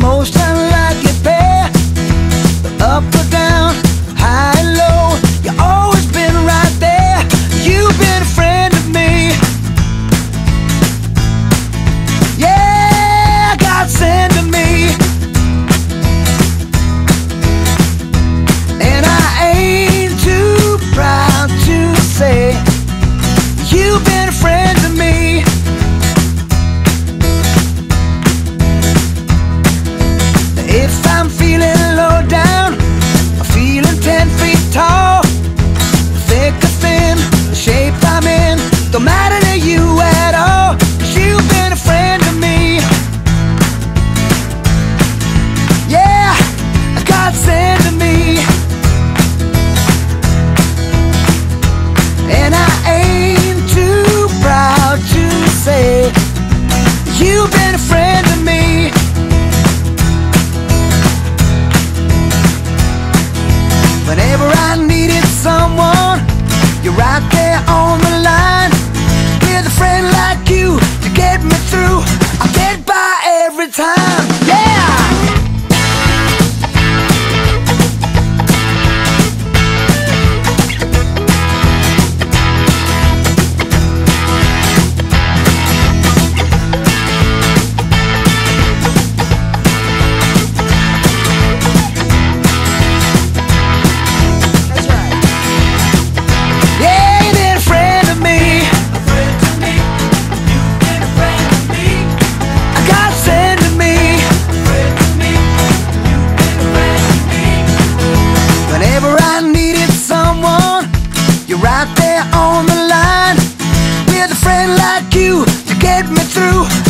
most You've been afraid like you to get me through